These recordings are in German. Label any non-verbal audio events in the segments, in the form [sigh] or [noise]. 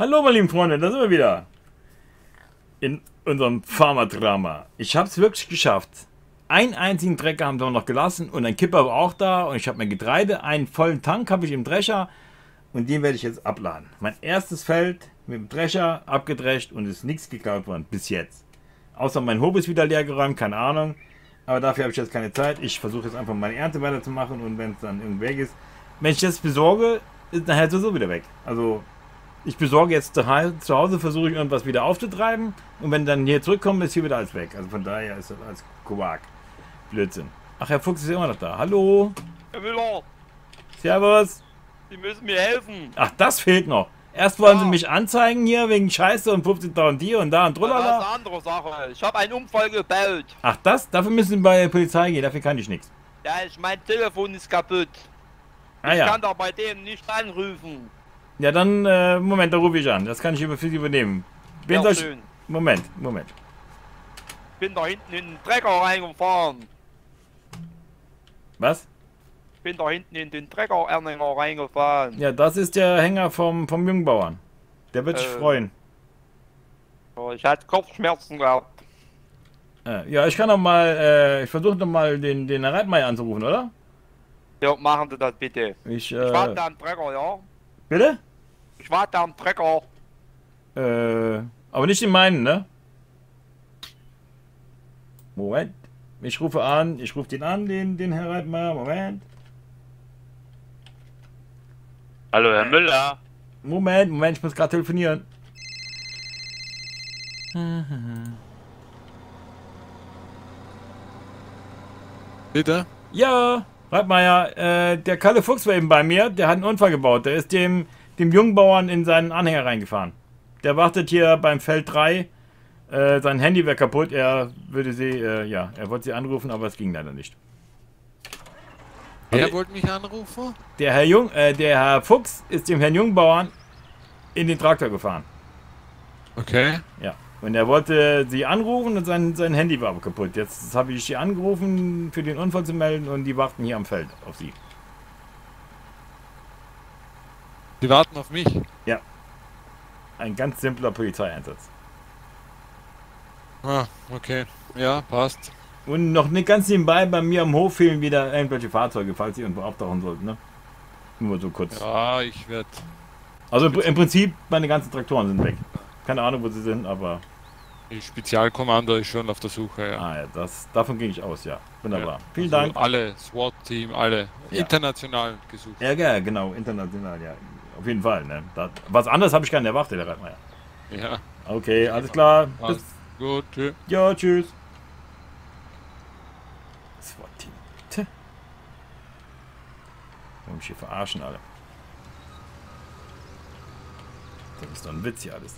Hallo, meine lieben Freunde, da sind wir wieder. In unserem Pharma-Drama. Ich habe es wirklich geschafft. Einen einzigen Trecker haben wir noch gelassen und ein Kipper war auch da und ich habe mein Getreide, einen vollen Tank habe ich im Drescher und den werde ich jetzt abladen. Mein erstes Feld mit dem Drescher abgedrescht und ist nichts geklaut worden bis jetzt. Außer mein Hob ist wieder leer geräumt, keine Ahnung. Aber dafür habe ich jetzt keine Zeit. Ich versuche jetzt einfach meine Ernte weiterzumachen und wenn es dann irgendwie weg ist, wenn ich das besorge, ist nachher sowieso wieder weg. Also ich besorge jetzt zu Hause, versuche ich irgendwas wieder aufzutreiben und wenn dann hier zurückkommen, ist hier wieder alles weg. Also von daher ist das alles Quark. Blödsinn. Ach, Herr Fuchs ist immer noch da. Hallo. Herr Müller. Servus. Sie müssen mir helfen. Ach, das fehlt noch. Erst wollen ja. sie mich anzeigen hier wegen Scheiße und 15.000 hier und da und drüber. Das ist eine andere Sache. Ich habe einen Unfall gebaut. Ach, das? Dafür müssen sie bei der Polizei gehen. Dafür kann ich nichts. Ja, ich, mein Telefon ist kaputt. Ah, ich ja. kann doch bei dem nicht anrufen. Ja, dann, äh, Moment, da rufe ich an. Das kann ich für Sie übernehmen. Wen Ja, ich... schön. Moment, Moment. Bin da hinten in den Trecker reingefahren. Was? Bin da hinten in den Treckeranhänger reingefahren. Ja, das ist der Hänger vom, vom Jungbauern. Der wird sich Äh. freuen. Oh, Ich hatte Kopfschmerzen gehabt. Äh, ja, ich kann noch mal, äh, ich versuche noch mal den, den Herr Reitmeier anzurufen, oder? Ja, machen Sie das bitte. Ich, Ich warte äh, am Trecker, ja? bitte? Ich warte am Trecker. Äh, aber nicht den meinen, ne? Moment. Ich rufe an, ich rufe den an, den, den Herr Reitmeier. Moment. Hallo, Herr Müller. Moment, Moment, ich muss gerade telefonieren. Bitte? Ja, Reitmeier, äh, der Kalle Fuchs war eben bei mir, der hat einen Unfall gebaut. Der ist dem, dem Jungbauern in seinen Anhänger reingefahren. Der wartet hier beim Feld 3. Äh, sein Handy wäre kaputt. Er würde sie, äh, ja, er wollte sie anrufen, aber es ging leider nicht. Wer wollte mich anrufen? Der Herr Jung, äh, der Herr Fuchs ist dem Herrn Jungbauern in den Traktor gefahren. Okay. Ja. Und er wollte sie anrufen und sein, sein Handy war aber kaputt. Jetzt habe ich sie angerufen, für den Unfall zu melden und die warten hier am Feld auf sie. Die warten auf mich. Ein ganz simpler Polizeieinsatz. Ah, okay. Ja, passt. Und noch nicht ganz nebenbei, bei mir am Hof fehlen wieder irgendwelche Fahrzeuge, falls sie irgendwo auftauchen sollten, ne? Nur so kurz. Ja, ich werde. Also im, im Prinzip, meine ganzen Traktoren sind weg. Keine Ahnung, wo sie sind, aber. Die Spezialkommando ist schon auf der Suche, ja. Ah ja, das, davon ging ich aus, ja. Wunderbar. Ja. Vielen Also Dank. Alle, SWAT-Team, alle. Ja. International gesucht. Ja, ja, genau, international, ja. Auf jeden Fall, ne? Da, was anderes habe ich gar nicht erwartet, Herr Reitmeier. Ja. Okay, alles klar. Bis. Gut, tschüss. ja, tschüss. Das war. Tja. Wollen mich hier verarschen, alle. Das ist doch ein Witz hier alles.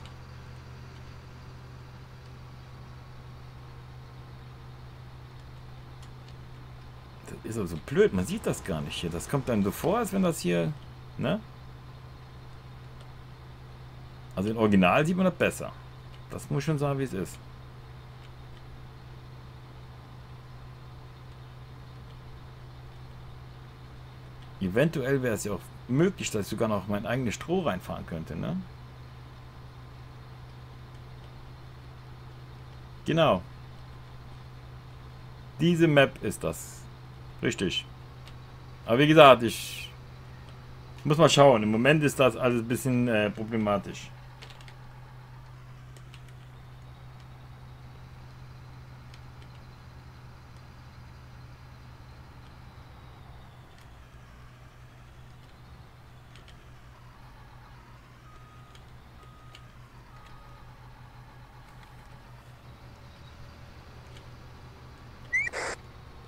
Das ist aber so blöd, man sieht das gar nicht hier. Das kommt dann so vor, als wenn das hier, ne? Also im Original sieht man das besser. Das muss ich schon sagen, wie es ist. Eventuell wäre es ja auch möglich, dass ich sogar noch mein eigenes Stroh reinfahren könnte, ne? Genau. Diese Map ist das. Richtig. Aber wie gesagt, ich muss mal schauen. Im Moment ist das alles ein bisschen äh, problematisch.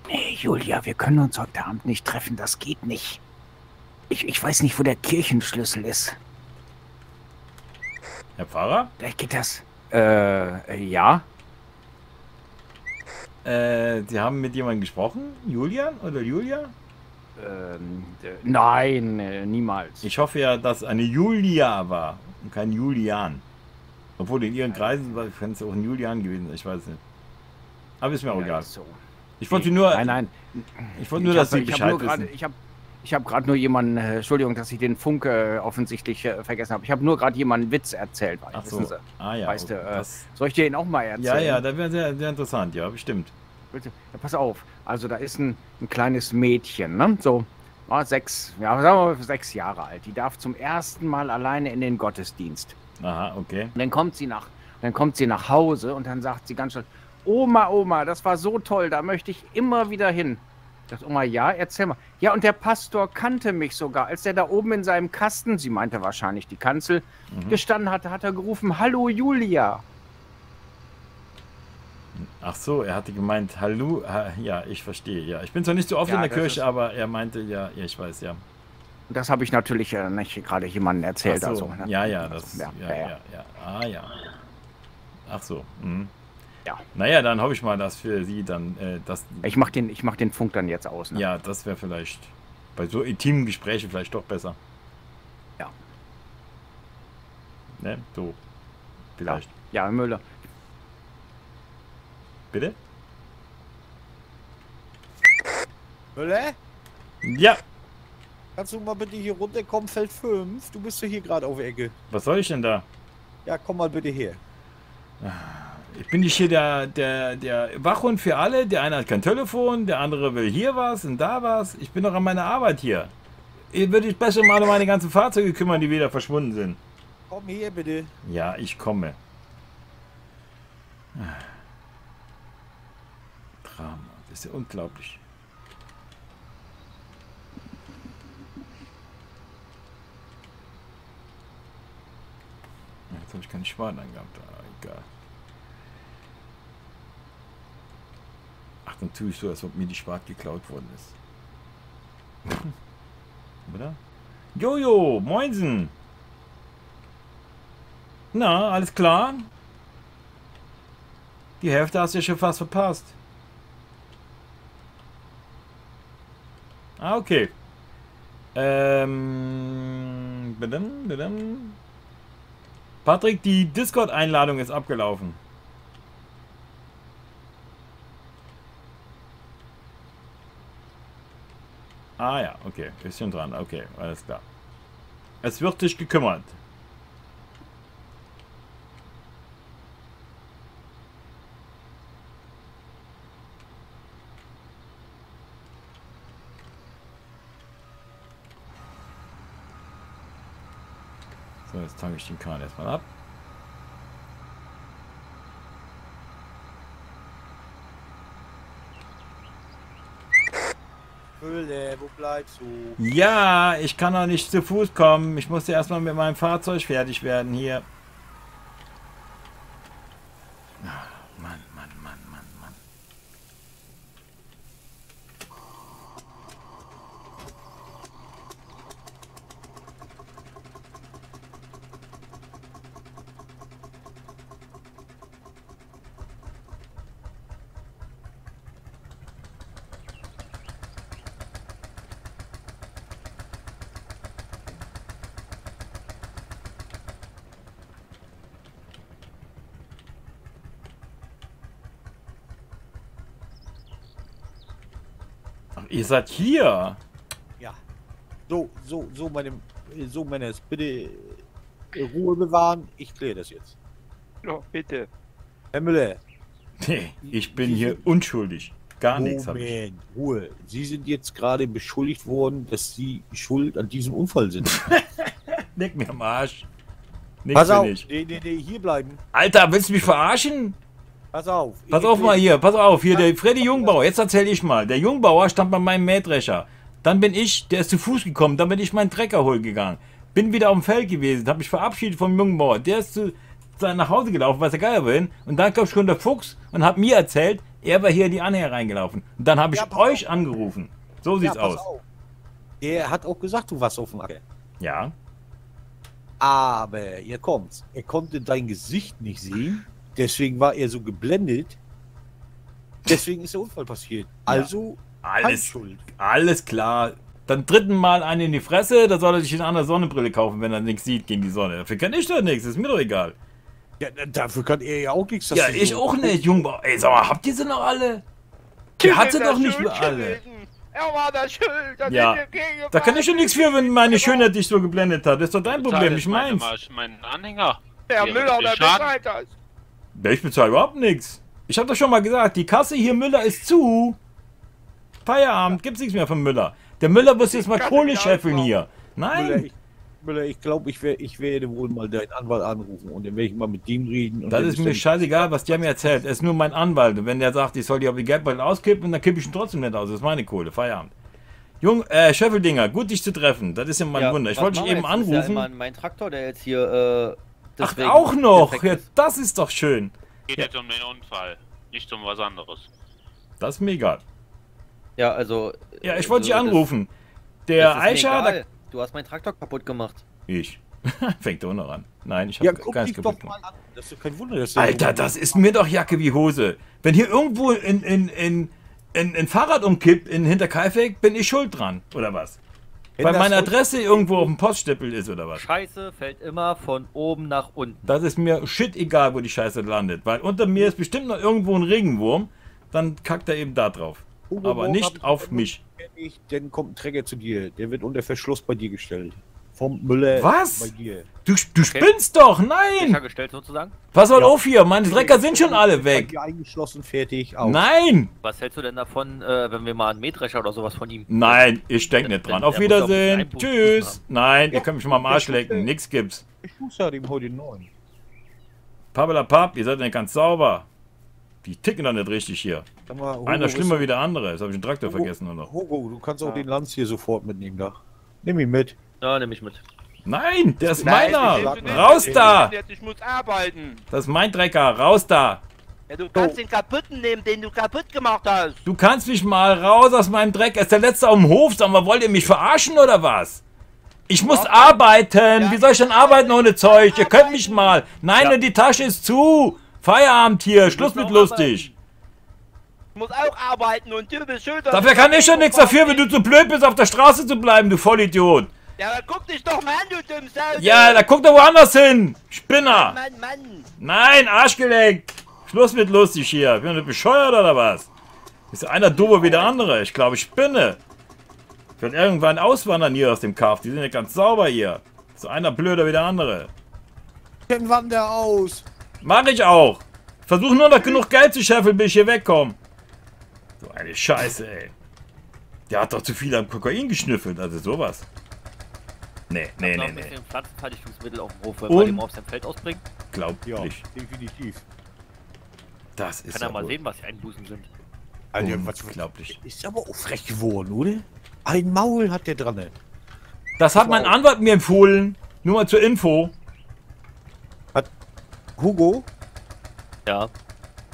Nee, Julia, wir können uns heute Abend nicht treffen, das geht nicht. Ich, ich weiß nicht, wo der Kirchenschlüssel ist. Herr Pfarrer? Vielleicht geht das. Äh, ja? Äh, Sie haben mit jemandem gesprochen? Julian oder Julia? Ähm, äh, nein, äh, niemals. Ich hoffe ja, dass eine Julia war und kein Julian. Obwohl in ihren Kreisen war- könnte es auch ein Julian gewesen sein, ich weiß nicht. Aber ist mir auch egal. so. Ich wollte nur, Nein, nein. ich wollte nur, ich dass hab, Sie ich hab Bescheid nur gerade, wissen. ich habe Ich habe gerade nur jemanden, äh, Entschuldigung, dass ich den Funk äh, offensichtlich äh, vergessen habe. Ich habe nur gerade jemanden Witz erzählt. Ach wissen so. Sie. Ah ja. Weißt du, äh, Soll ich dir ihn auch mal ja, erzählen? ja, das wäre sehr, sehr interessant, ja, bestimmt. Bitte. Ja, pass auf. Also da ist ein, ein kleines Mädchen, ne? So ah, sechs, ja, sagen wir mal sechs Jahre alt. Die darf zum ersten Mal alleine in den Gottesdienst. Aha, okay. Und dann kommt sie nach, dann kommt sie nach Hause und dann sagt sie ganz schnell, Oma, Oma, das war so toll, da möchte ich immer wieder hin. Dachte, Oma, ja, erzähl mal. Ja, und der Pastor kannte mich sogar. Als er da oben in seinem Kasten, sie meinte wahrscheinlich die Kanzel, Mhm. gestanden hatte, hat er gerufen, Hallo Julia. Ach so, er hatte gemeint, hallo, ha, ja, ich verstehe, ja. Ich bin zwar nicht so oft Ja, in der das Kirche, aber er meinte, ja, ja, ich weiß, ja. Und das habe ich natürlich äh, nicht gerade jemandem erzählt. Ach so, also, ne? ja, ja, Also, das, ja, ja, ja, ja, ja. ja, ah, ja. Ach so, mhm. Ja. Naja, dann hoffe ich mal, dass für Sie dann, äh, das, Ich mach den, ich mach den Funk dann jetzt aus. Ne? ja, das wäre vielleicht bei so intimen Gesprächen vielleicht doch besser. Ja. Ne, so, vielleicht. Ja, Herr Müller. Bitte? Müller? Ja, Kannst du mal bitte hier runterkommen, Feld 5? Du bist ja hier gerade auf der Ecke. was soll ich denn da? Ja, komm mal bitte her. Ich bin nicht hier der, der, der Wachhund für alle. Der eine hat kein Telefon, der andere will hier was und da was. Ich bin doch an meiner Arbeit hier. Ihr würdet besser mal um meine ganzen Fahrzeuge kümmern, die wieder verschwunden sind. Komm her bitte. Ja, ich komme. Drama, das ist ja unglaublich. Jetzt habe ich keine Schwaden angehabt. Ah, egal. Ach, dann tue ich so, als ob mir die Schwad geklaut worden ist. [laughs] Oder? Jojo, moinsen! Na, alles klar? Die Hälfte hast du ja schon fast verpasst. Ah, okay. Ähm. Badam, badam. Patrick, die Discord-Einladung ist abgelaufen. Ah ja, okay. Ist schon dran. Okay, alles klar. Es wird sich gekümmert. So, jetzt tanke ich den Kahn erstmal ab. Müller, wo bleibst du? Ja, ich kann doch nicht zu Fuß kommen. Ich musste erstmal mit meinem Fahrzeug fertig werden hier. Ah, Mann, Mann, Mann, Mann, Mann. Ach, ihr seid hier. Ja. So, so, so, meine, so, Männer, bitte Ruhe bewahren. Ich kläre das jetzt. Ja, bitte. Herr Müller, Nee, ich bin hier unschuldig. Gar nichts habe ich. Moment, Ruhe. Sie sind jetzt gerade beschuldigt worden, dass Sie schuld an diesem Unfall sind. [laughs] Leck mir am Arsch. Nichts Pass auf, nee, nee, nee, hier bleiben. Alter, willst du mich verarschen? Pass auf. Pass auf mal hier, pass auf, hier, der Freddy Jungbauer, jetzt erzähl ich mal. Der Jungbauer stand bei meinem Mähdrescher. Dann bin ich, der ist zu Fuß gekommen, dann bin ich meinen Trecker holen gegangen. Bin wieder auf dem Feld gewesen, hab mich verabschiedet vom Jungbauer. Der ist zu, nach Hause gelaufen, weiß der Geier wohin. Und dann kam schon der Fuchs und hat mir erzählt, er war hier die Anhänger reingelaufen. Und dann habe ich Ja, euch angerufen. So Ja, sieht's pass aus. auf. Er hat auch gesagt, du warst auf dem Acker. Ja. Aber, hier kommt's. Er konnte dein Gesicht nicht sehen. Deswegen war er so geblendet. Deswegen ist der Unfall passiert. Also, Alles, Handschuld. alles klar. Dann dritten Mal einen in die Fresse, da soll er sich eine andere Sonnenbrille kaufen, wenn er nichts sieht gegen die Sonne. Dafür kann ich doch nichts, ist mir doch egal. Ja, dafür kann er ja auch nichts. Ja, ich so- auch nicht, Jungbauer. Ey, sag mal, habt ihr sie noch alle? Die hat sie doch nicht mehr alle. Er war das schuld. dass Ja. ich Da kann ich schon nichts für, wenn meine Schönheit dich so geblendet hat. Das ist doch dein Problem, nicht meins. Mein Anhänger. Der Ja, Müller, der der Schaden. Ich bezahle überhaupt nichts. Ich habe doch schon mal gesagt, die Kasse hier Müller ist zu. Feierabend, gibt's nichts mehr von Müller. Der Müller muss jetzt mal Kohle scheffeln hier. Müller, Nein, ich, Müller, ich glaube, ich, ich werde wohl mal deinen Anwalt anrufen und dann werde ich mal mit dem reden. Und das dann ist mir scheißegal, was der mir erzählt. Er ist nur mein Anwalt. Und wenn der sagt, ich soll die auf die Geldbeutel auskippen, dann kippe ich ihn trotzdem nicht aus. Das ist meine Kohle. Feierabend. Jung, äh, Schöffeldinger, gut dich zu treffen. Das ist ja mein Ja, Wunder. Ich wollte dich eben anrufen. Ja mein Traktor, der jetzt hier. Ach, auch noch. Ja, das ist doch schön. Geht jetzt um den Unfall, nicht um was anderes. Das ist mir egal. Ja, also. Ja, ich wollte dich das- anrufen. das Der Aisha, da. Du hast meinen Traktor kaputt gemacht. Ich. [laughs] Fängt doch noch an. Nein, ich habe Ja, keins dich kaputt gemacht. Das ist kein Wunder, dass Alter, das ist mir doch Jacke wie Hose. Wenn hier irgendwo in, in, in, in, ein Fahrrad umkippt in Hinterkaifeck, bin ich schuld dran. Oder was? Wenn Weil meine Adresse irgendwo auf dem Poststempel ist oder was? Scheiße fällt immer von oben nach unten. Das ist mir shit egal, wo die Scheiße landet. Weil unter mir ist bestimmt noch irgendwo ein Regenwurm. Dann kackt er eben da drauf. Hugo, Aber nicht ich auf mich. Ich, dann kommt ein Träger zu dir. Der wird unter Verschluss bei dir gestellt. Vom Müller Was? bei dir. Du, du spinnst doch, nein! gestellt sozusagen. Was soll auf hier? Meine Drecker sind schon alle weg. eingeschlossen, fertig, aus. Nein! Was hältst du denn davon, äh, wenn wir mal einen Mähdrescher oder sowas von ihm. Nein, ich denk nicht dran. Auf muss Wiedersehen. Tschüss. Nein, ihr Ja, könnt mich mal am Arsch lecken. Nix gibt's. Ich schuster dem heute neun. Pappela Papp, ihr seid nicht ganz sauber. Die ticken doch nicht richtig hier. Mal, Hugo, Einer schlimmer wie der andere. Jetzt habe ich den Traktor Hugo, vergessen oder? Hugo, du kannst auch den Lanz hier sofort mitnehmen da. Nimm ihn mit. Ja, nehme ich mit. Nein, der ist Nein, meiner. ich Raus da. Ich muss arbeiten. Das ist mein Drecker. Raus da. Ja, du kannst den kaputten nehmen, den du kaputt gemacht hast. Du kannst mich mal raus aus meinem Dreck. Er ist der Letzte auf dem Hof. Sag mal, wollt ihr mich verarschen oder was? Ich muss arbeiten. Wie soll ich denn arbeiten ohne Zeug? Ihr könnt mich mal. Nein, denn die Tasche ist zu. Feierabend hier. Schluss mit lustig. Ich muss auch arbeiten und du bist schuld. dass Dafür ich kann ich schon nichts dafür, wenn du zu blöd bist, auf der Straße zu bleiben, du Vollidiot. Ja, dann guck dich doch mal an, du Dummsau. Ja, da guck doch woanders hin. Spinner. Mann, Mann. Nein, Arschgelenk! Schluss mit lustig hier. Bin ich bescheuert oder was? Ist einer doofer wie der andere. Ich glaube, ich spinne. Ich werde irgendwann auswandern hier aus dem Kaff. Die sind ja ganz sauber hier. So einer blöder wie der andere. Dann wander aus. Mach ich auch. Versuche nur noch genug Geld zu scheffeln, bis ich hier wegkomme. So eine Scheiße, ey. Der hat doch zu viel am Kokain geschnüffelt, also sowas. Nee, nee, nee, ein nee. bisschen Pflanzenverdichtungsmittel auf dem Hof, wenn wir den mal auf seinem Feld ausbringen. Ja, Glaublich. definitiv. Das ist Kann er mal sehen, was die Einbußen sind. Alter, was unglaublich. ist aber auch frech geworden, oder? Ein Maul hat der dran. Das hat mein Anwalt mir empfohlen. Nur mal zur Info. Hugo, Ja.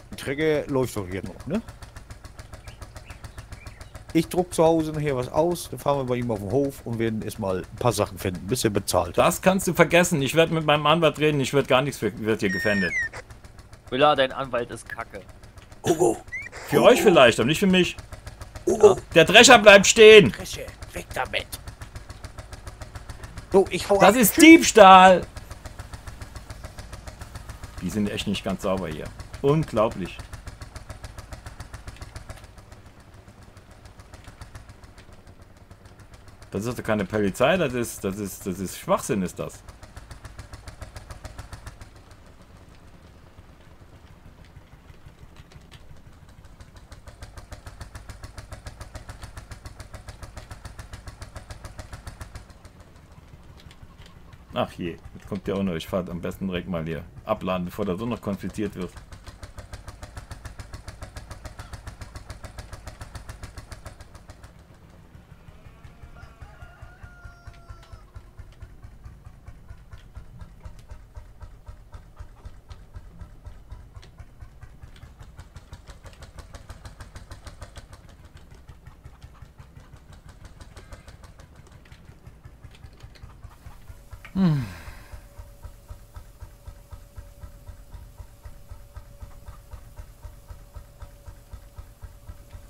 der Träger läuft doch hier noch, ne? Ich druck zu Hause nachher was aus, dann fahren wir bei ihm auf den Hof und werden erstmal ein paar Sachen finden, bis er bezahlt. Das kannst du vergessen. Ich werde mit meinem Anwalt reden. Ich werde gar nichts für, wird hier gefändet. Müller, dein Anwalt ist kacke. Hugo, Für euch vielleicht, aber nicht für mich. Hugo, Der Drescher bleibt stehen. Fresche, weg damit. So, ich hau Das ab. ist Diebstahl. Die sind echt nicht ganz sauber hier. Unglaublich. Das ist doch keine Polizei, das ist, das ist, das ist Schwachsinn, ist das. Ach je, jetzt kommt der auch noch. Ich fahre am besten direkt mal hier abladen, bevor das so noch konfisziert wird.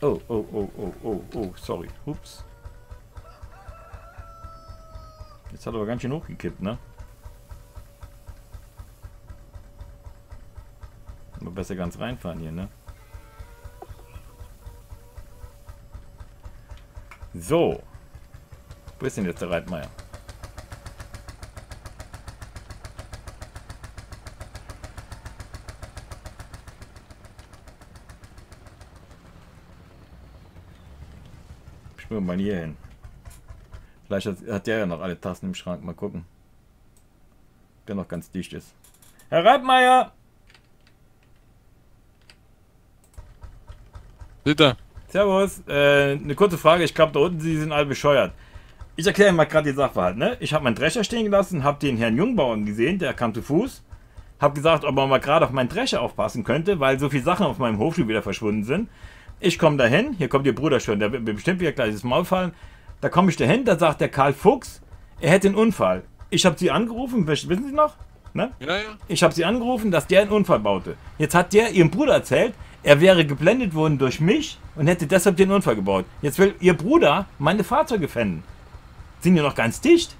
Oh, oh, oh, oh, oh, oh, sorry. Ups. Jetzt hat er aber ganz schön hochgekippt, ne? Mal besser ganz reinfahren hier, ne? So. Wo ist denn jetzt der Reitmeier? Mal hier hin. Vielleicht hat, hat der ja noch alle Tassen im Schrank. Mal gucken. Der noch ganz dicht ist. Herr Reitmeier! Bitte. Servus, äh, eine kurze Frage. Ich glaube, da unten, Sie sind alle bescheuert. Ich erkläre Ihnen mal gerade den Sachverhalt, ne? Ich habe meinen Drescher stehen gelassen, habe den Herrn Jungbauern gesehen, der kam zu Fuß. Habe gesagt, ob er mal gerade auf meinen Drescher aufpassen könnte, weil so viele Sachen auf meinem Hof schon wieder verschwunden sind. Ich komme dahin, hier kommt Ihr Bruder schon, der wird mir bestimmt wieder gleich das Maul fallen. Da komme ich dahin, da sagt der Karl Fuchs, er hätte einen Unfall. Ich habe Sie angerufen, wissen Sie noch? Ne? Ja, ja. Ich habe sie angerufen, dass der einen Unfall baute. Jetzt hat der ihrem Bruder erzählt, er wäre geblendet worden durch mich und hätte deshalb den Unfall gebaut. Jetzt will ihr Bruder meine Fahrzeuge pfänden. Sind ja noch ganz dicht.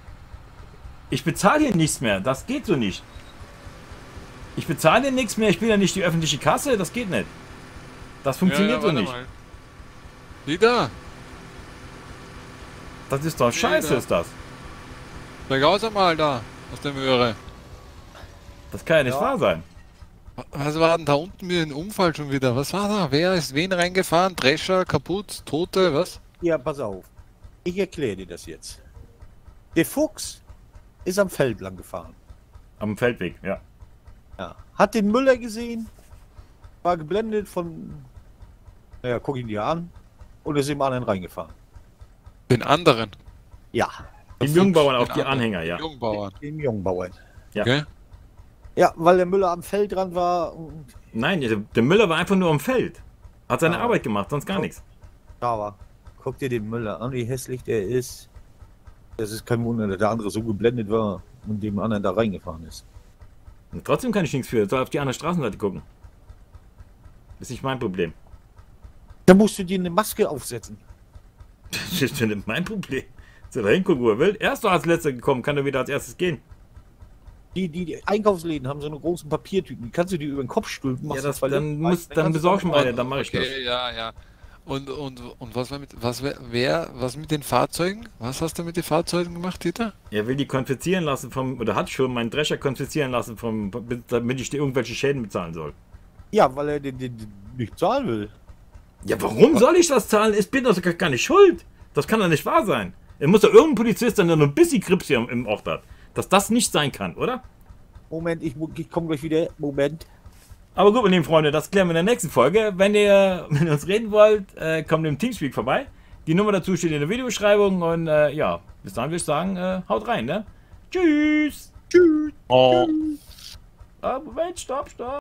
Ich bezahle hier nichts mehr. Das geht so nicht. Ich bezahle hier nichts mehr. Ich bin ja nicht die öffentliche Kasse. Das geht nicht. Das funktioniert ja, ja, so nicht. mal. Dieter, Das ist doch scheiße, da- ist das. steig aus einmal da, aus der Möhre. Das kann ja nicht Ja. wahr sein. Was war denn da unten mit dem Unfall schon wieder? Was war da? Wer ist wen reingefahren? Drescher, kaputt, Tote, was? Ja, pass auf. Ich erkläre dir das jetzt. Der Fuchs ist am Feld lang gefahren. Am Feldweg, ja. Ja. Hat den Müller gesehen, war geblendet von. Naja, guck ihn dir an und ist im anderen reingefahren. Den anderen. Ja, Die Fuchs, Jungbauern auf den die anderen. Anhänger, ja. Jungbauern. den Jungbauern. Ja. Okay? Ja, weil der Müller am Feld dran war und Nein, der, der Müller war einfach nur am Feld. Hat seine Ah. Arbeit gemacht, sonst gar nichts. da war. Guck dir den Müller an, wie hässlich der ist. Das ist kein Wunder, dass der andere so geblendet war und dem anderen da reingefahren ist. Und trotzdem kann ich nichts für. Soll auf die andere Straßenseite gucken. Ist nicht mein Problem. Da musst du dir eine Maske aufsetzen. Das ist ja nicht mein Problem. Soll er hingucken, wo er will. Er ist doch als letzter gekommen, kann er wieder als erstes gehen. Die, die, die Einkaufsläden haben so eine großen Papiertüten, die kannst du dir über den Kopf stülpen. Ja, das, dann, muss, dann du besorg mal eine, dann mache ich das. Okay, ja, ja. Und, und, und was war mit, was, wer, was mit den Fahrzeugen? Was hast du mit den Fahrzeugen gemacht, Dieter? Er will die konfiszieren lassen vom, oder hat schon meinen Drescher konfiszieren lassen vom, damit ich dir irgendwelche Schäden bezahlen soll. Ja, weil er den, den, den nicht zahlen will. Ja, warum soll ich das zahlen? Ich bin doch gar nicht schuld. Das kann doch nicht wahr sein. Er muss doch irgendein Polizist sein, der nur ein bisschen Krips hier im- Ort hat. Dass das nicht sein kann, oder? Moment, ich, ich komme gleich wieder. Moment. Aber gut, meine lieben Freunde, das klären wir in der nächsten Folge. Wenn ihr [laughs] mit uns reden wollt, äh, kommt im Teamspeak vorbei. Die Nummer dazu steht in der Videobeschreibung. Und äh, ja, bis dann würde ich sagen, äh, haut rein, ne? Tschüss! Tschüss. Oh. Ah, Moment, stopp, stopp.